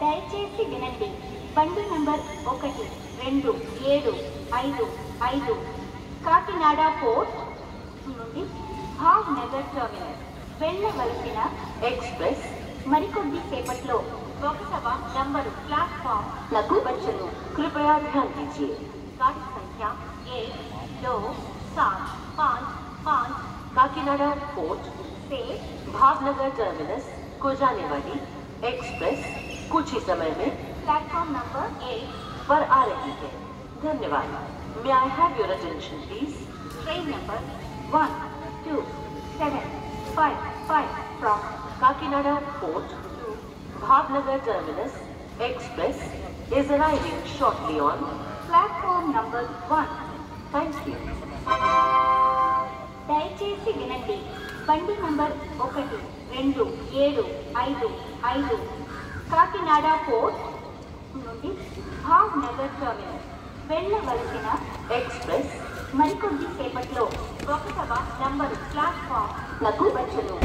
దయచేసి వినండి బండి నంబర్ ఒకటి రెండు ఏడు ఐదు ఐదు కాకినాడ పోర్ట్ నుండి భావ్ నగర్ టర్మినల్ వెళ్ళవలసిన एक्सप्रेस మరికొద్ది సేపట్లో లోకసభ నంబరు ప్లాట్ఫామ్ लघु बच्चनों कृपया ध्यान दीजिए गाड़ी संख्या एक दो सात पाँच पाँच काकीनाडा फोर्ट से भावनगर टर्मिनस को जाने वाली एक्सप्रेस कुछ ही समय में प्लेटफॉर्म नंबर एक पर आ रही है धन्यवाद may I have your attention please train number one two seven five five from Kakinada port Bhavnagar terminus express is arriving shortly on platform number one thank you దయచేసి వినండి బండి నంబర్ ఒకటి రెండు ఏడు ఐదు ఐదు కాకినాడ పోర్ట్ నుండి భావ్నగర్ టర్మినల్ వెళ్ళవలసిన ఎక్స్ప్రెస్ మరికొద్ది సేపట్లో ఒకటవ నంబరు ప్లాట్ఫామ్లకు వచ్చను.